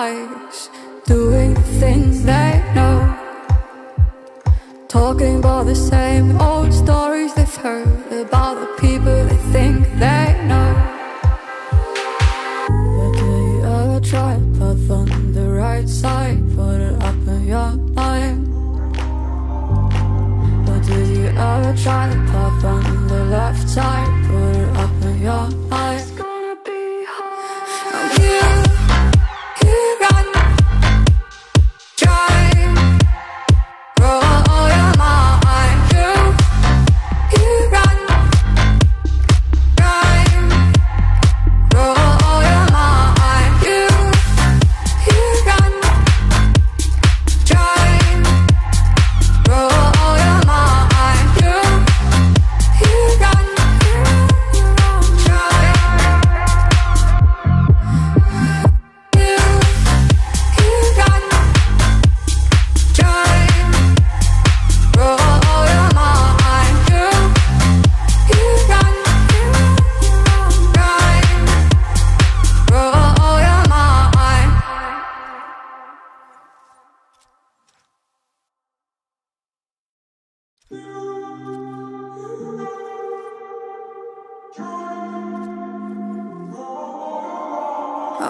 Eyes, doing things they know, talking about the same old stories they've heard about the people they think they know. But do you ever try to path on the right side? Put it up in your mind. But did you ever try to path on the left side?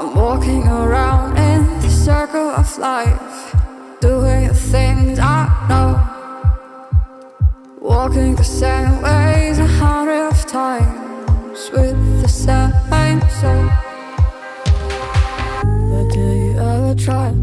I'm walking around in the circle of life, doing the things I know, walking the same ways a hundred of times with the same soul. But do you ever try